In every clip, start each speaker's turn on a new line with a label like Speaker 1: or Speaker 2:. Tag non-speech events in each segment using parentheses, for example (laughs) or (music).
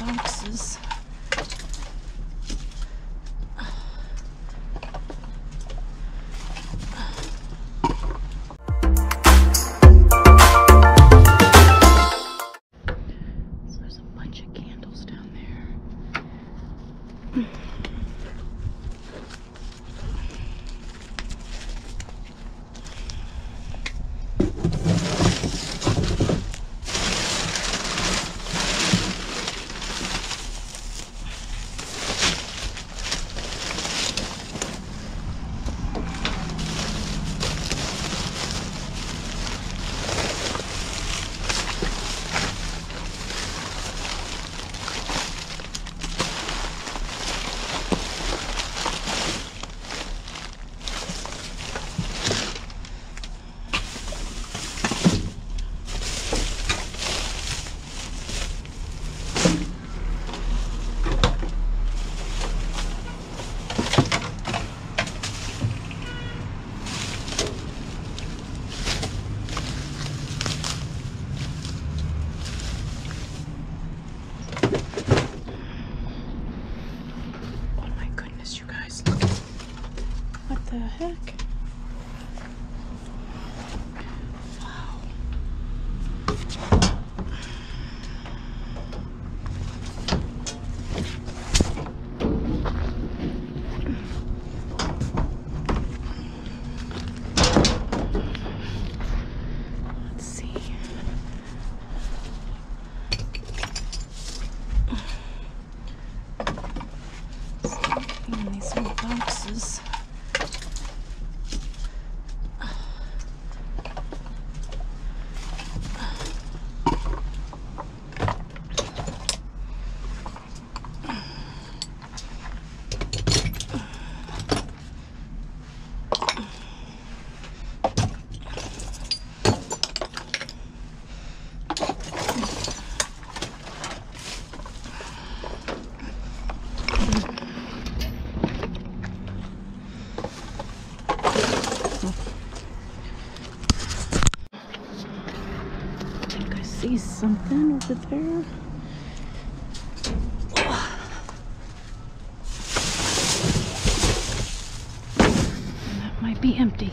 Speaker 1: boxes. Something over there. And that might be empty.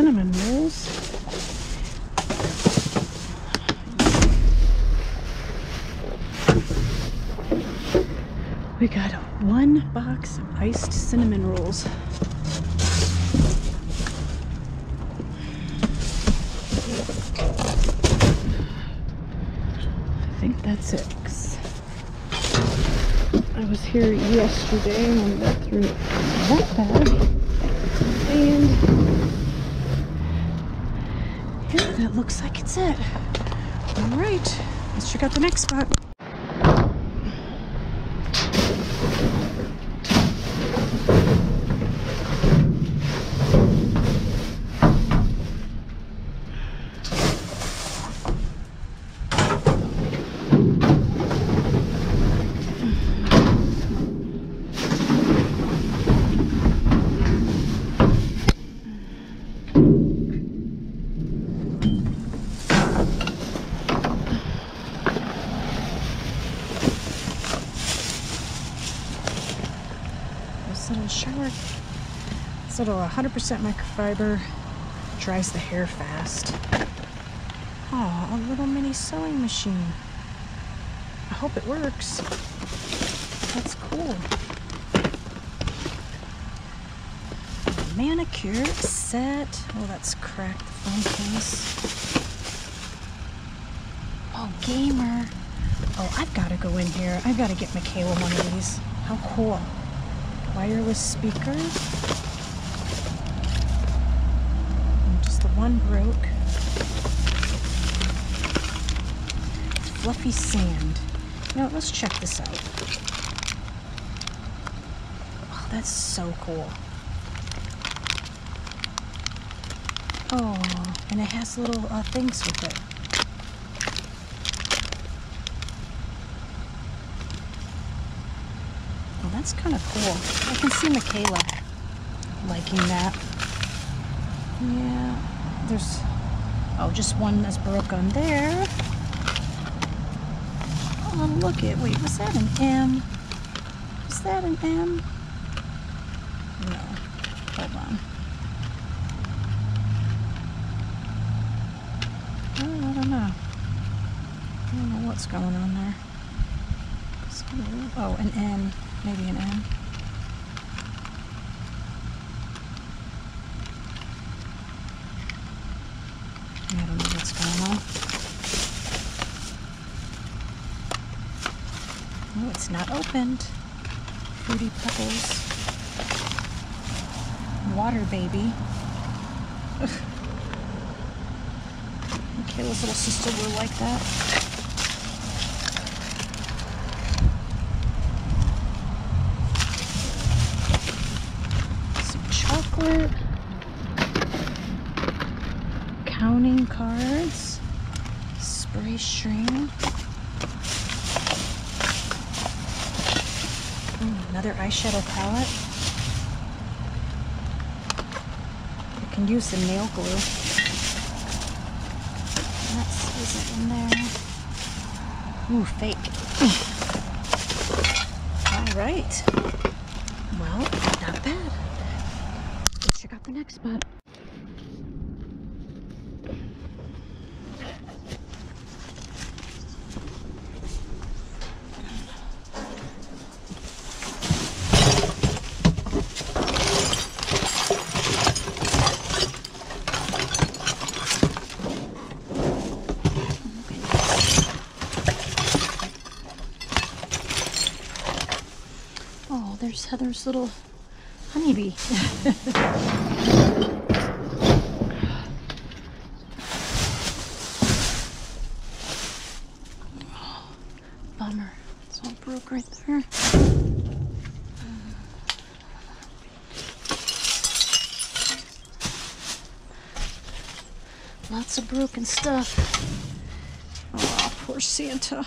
Speaker 1: Cinnamon rolls. We got one box of iced cinnamon rolls. I think that's it. I was here yesterday and we got through that bag. And yeah, that looks like it's it. All right, let's check out the next spot. This little shower, this little 100% microfiber dries the hair fast. Oh, a little mini sewing machine. I hope it works. That's cool. Manicure set. Oh, that's cracked the phone case. Oh, gamer. Oh, I've got to go in here. I've got to get Michaela one of these. How cool. Wireless speaker. And just the one broke. Fluffy sand. Now let's check this out. Oh, that's so cool. Oh, and it has little uh, things with it. Well, that's kind of cool. I can see Michaela liking that. Yeah, there's, oh, just one that's broken there. Oh, look at, Wait, was that an M? Is that an M? No. Hold on. Oh, I don't know. I don't know what's going on there. Oh, an N. Maybe an M. I don't know what's going on. Not opened. Fruity Pebbles. Water Baby. Michaela's little sister will like that. Use the nail glue. Isn't in there. Ooh, fake. All right. Well, not bad. Let's check out the next spot. there's Heather's little honeybee. (laughs) bummer. It's all broke right there. Lots of broken stuff. Oh, poor Santa.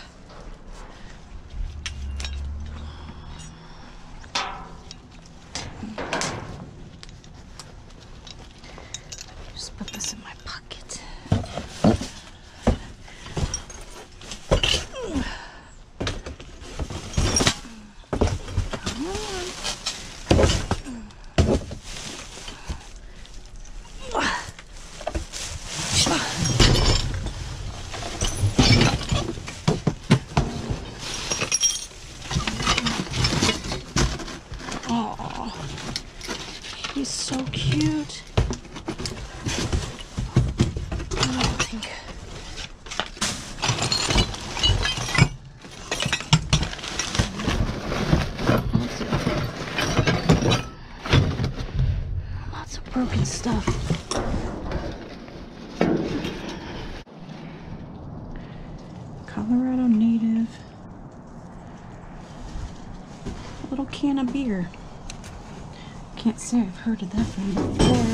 Speaker 1: Broken stuff. Colorado native. A little can of beer. Can't say I've heard of that one before.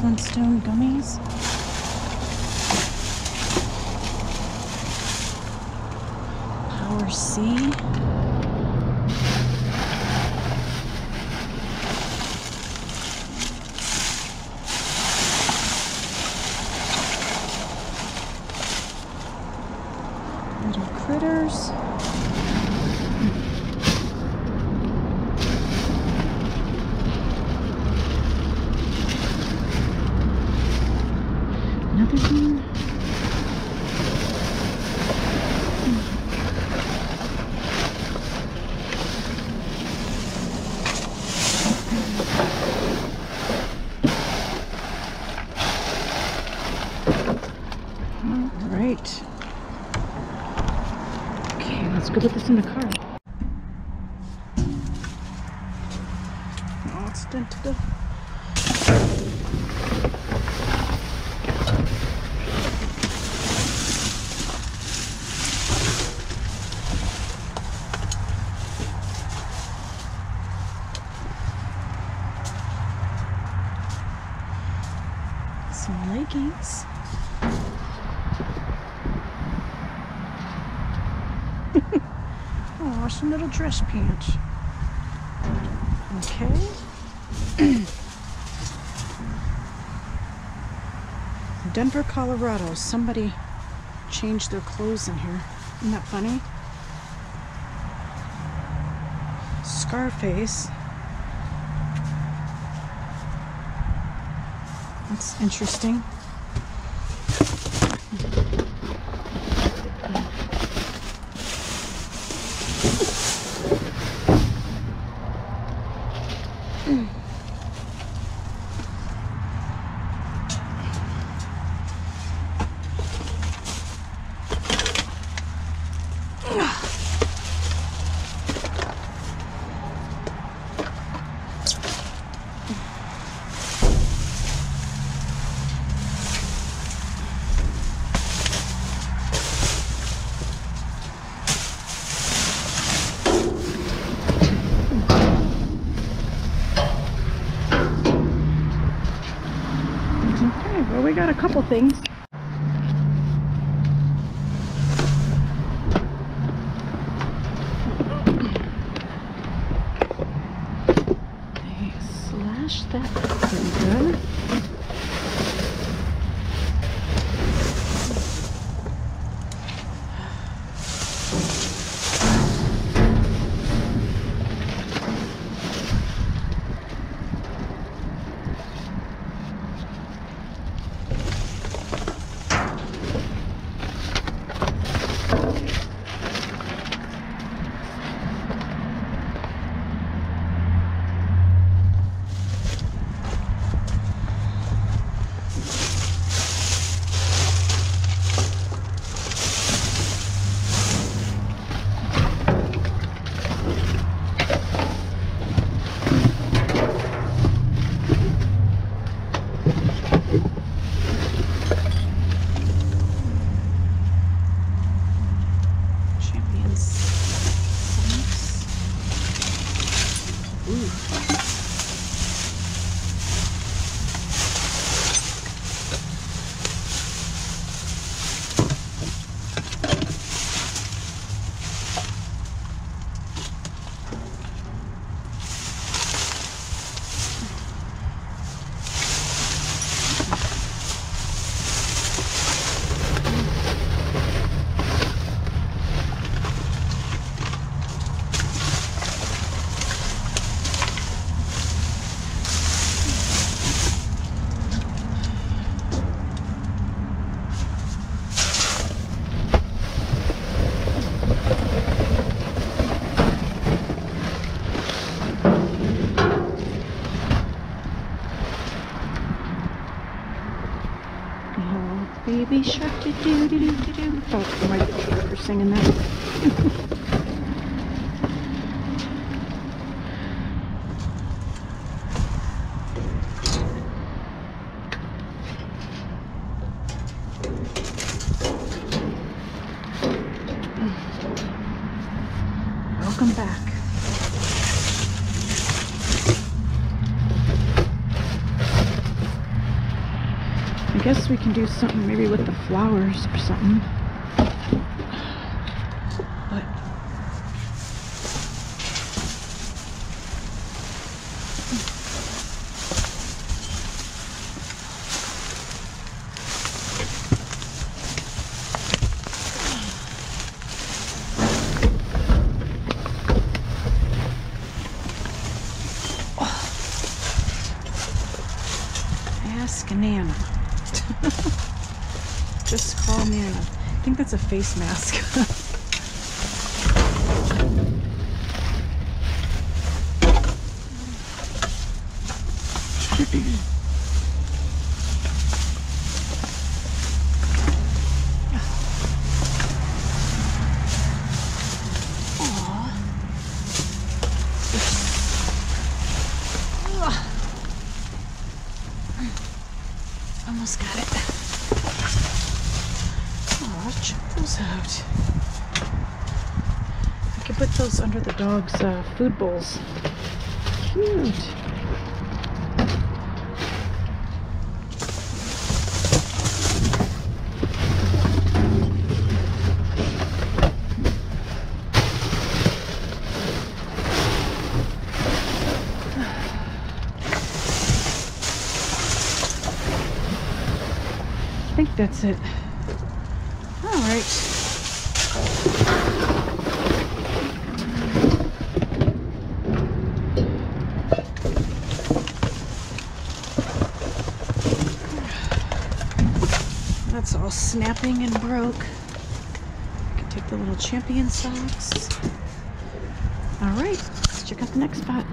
Speaker 1: Flintstone gummies. Power C. Little critters. Another one. All right. Okay, let's go put this in the car. Oh, it's dented up. Some leggings. Oh, some little dress pants. Okay. (clears throat) Denver, Colorado. Somebody changed their clothes in here. Isn't that funny? Scarface. That's interesting. Okay, well, we got a couple things. Shark do do do do do do. My kids are singing that. Welcome back. I guess we can do something maybe with the flowers or something. But Ask Nana. Just call Nana. I think that's a face mask. (laughs) Aw. Ugh. Almost got it. Oh, check those out. I could put those under the dog's bowls. Cute. I think that's it. All right. That's all snapping and broke. Can take the little champion socks. All right, let's check out the next spot.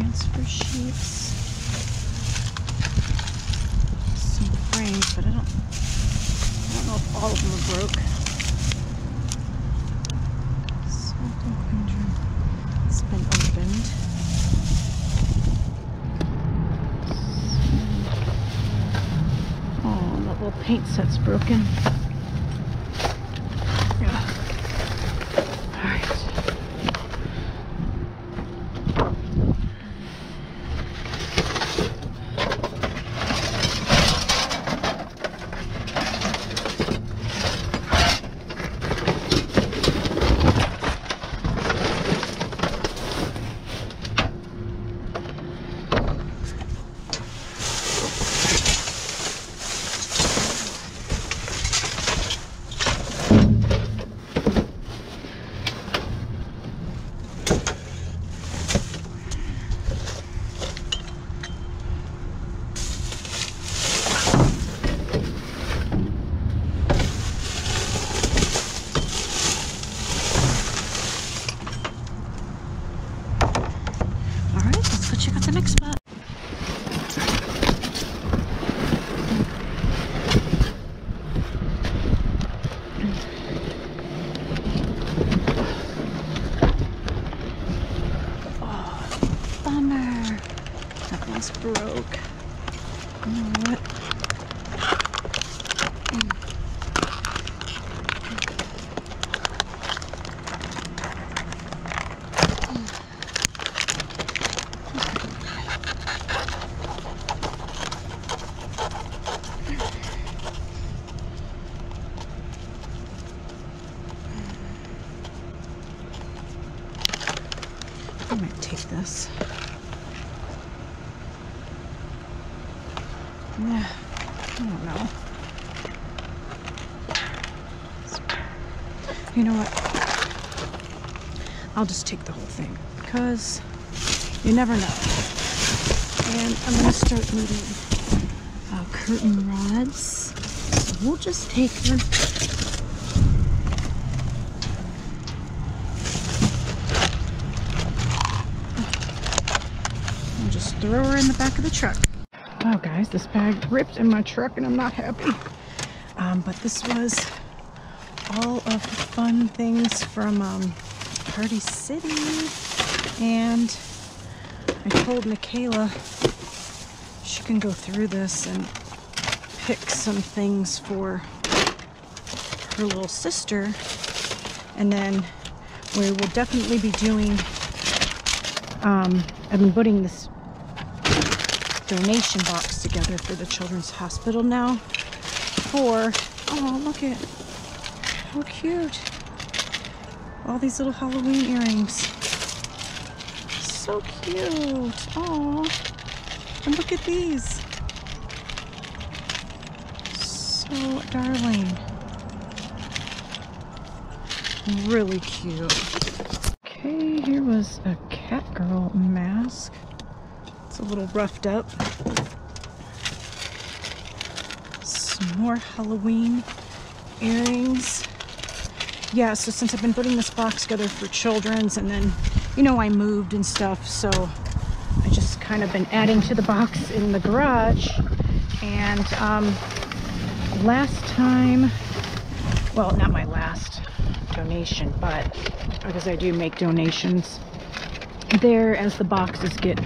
Speaker 1: transfer sheets. Some frames, but I don't I don't know if all of them are broke. Salt and quinine. It's been opened. Oh, that little paint set's broken. Yeah. All right. All right, let's go check out the next spot. Oh, bummer. That one's broke. What? I might take this. Yeah, I don't know. You know what? I'll just take the whole thing because you never know. And I'm gonna start needing uh, curtain rods. So we'll just take her. And just throw her in the back of the truck. Oh guys, this bag ripped in my truck and I'm not happy. Um, but this was all of the fun things from um, Party City. And I told Michaela she can go through this and pick some things for her little sister. And then we will definitely be doing, um, I've been putting this donation box together for the Children's Hospital now for, oh, look at how cute. All these little Halloween earrings. So cute. Oh, and look at these. So darling. Really cute. Okay, here was a cat girl mask. It's a little roughed up. Some more Halloween earrings. Yeah, so since I've been putting this box together for children's and then, you know, I moved and stuff, so I just kind of been adding to the box in the garage. And um, last time, well, not my last donation, but because I do make donations there as the boxes get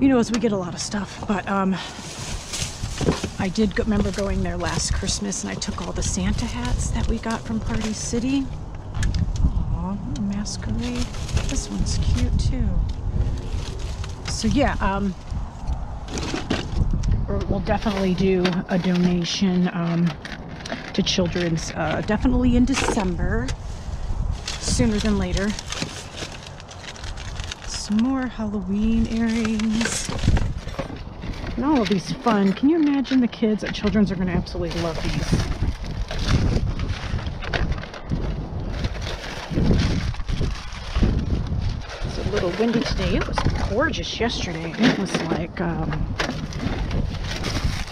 Speaker 1: you know, as we get a lot of stuff. But um, I did go, remember going there last Christmas and I took all the Santa hats that we got from Party City. Aw, masquerade. This one's cute too. So yeah, um, we'll definitely do a donation um, to children's uh, definitely in December, sooner than later some more Halloween earrings. And all of these fun. Can you imagine the kids at Children's are going to absolutely love these. It's a little windy today. It was gorgeous yesterday. It was like, um,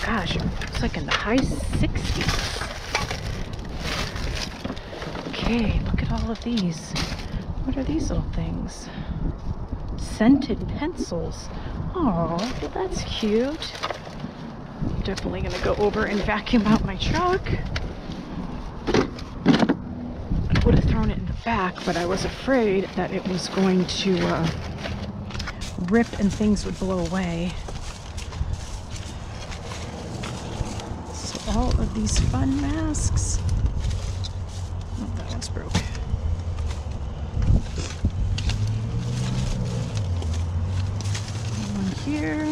Speaker 1: gosh, it's like in the high 60s. Okay, look at all of these. What are these little things? scented pencils. Oh, that's cute. Definitely gonna go over and vacuum out my truck. I would have thrown it in the back, but I was afraid that it was going to uh, rip and things would blow away. So all of these fun masks. Oh, that one's broke. here.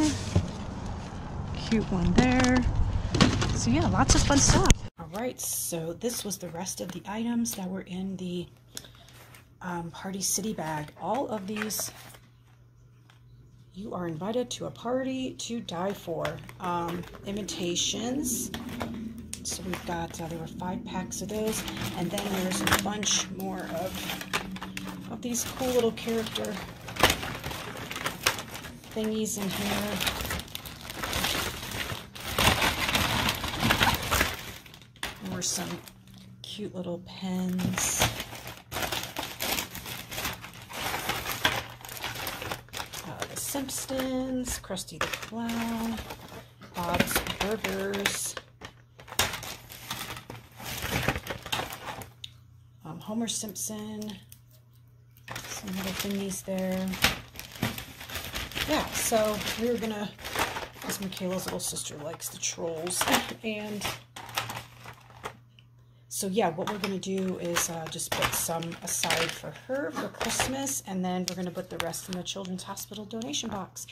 Speaker 1: One there. So yeah, lots of fun stuff. All right, so this was the rest of the items that were in the um, Party City bag. All of these, you are invited to a party to die for. Um, imitations. So we've got, uh, there were five packs of those. And then there's a bunch more of, of these cool little character thingies in here. Some cute little pens. Uh, the Simpsons, Krusty the Clown, Bob's Burgers, um, Homer Simpson, some little thingies there yeah, so we are gonna, because Michaela's little sister likes the trolls, (laughs) and so yeah, what we're gonna do is uh, just put some aside for her for Christmas, and then we're gonna put the rest in the Children's Hospital donation box.